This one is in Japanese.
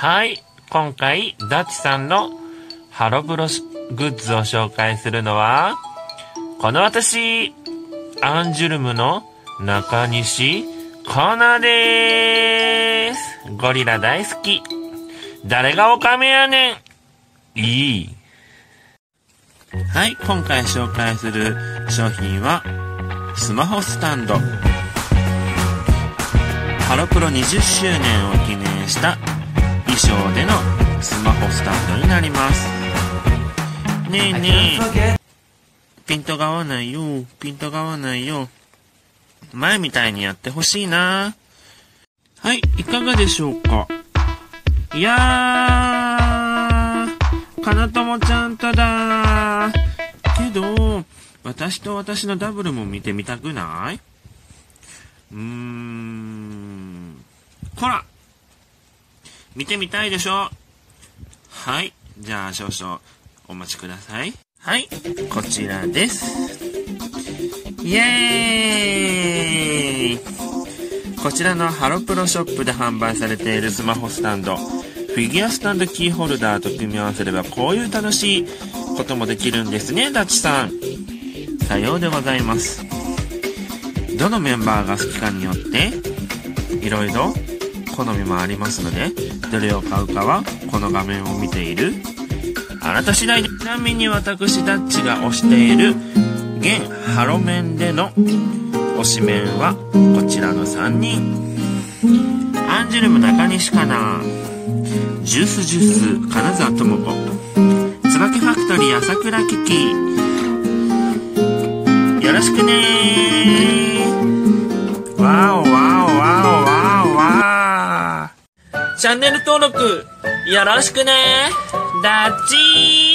はい。今回、ダチさんのハロプログッズを紹介するのは、この私、アンジュルムの中西コナでーす。ゴリラ大好き。誰がオカメやねん。いい。はい、今回紹介する商品は、スマホスタンド。ハロプロ20周年を記念した衣装でのスマホスタンドになります。ねえねえ。ピントが合わないよ。ピントが合わないよ。前みたいにやってほしいな。はい、いかがでしょうか？いやー、かなともちゃんとだけど、私と私のダブルも見てみたくない？うーん、こら見てみたいでしょ？はい、じゃあ少々お待ちください。はい、こちらです。イエーイこちらのハロプロショップで販売されているスマホスタンド、フィギュアスタンドキーホルダーと組み合わせればこういう楽しいこともできるんですね、ダチさん。さようでございます。どのメンバーが好きかによって、いろいろ好みもありますので、どれを買うかはこの画面を見ている。あなた次第。ちなみに私ダッチが推している現ハロメンでの推しメンはこちらの3人。アンジュルム中西かな。ジュースジュース金沢智子。椿ファクトリー朝倉キキ。よろしくねチャンネル登録よろしくね。ダッチー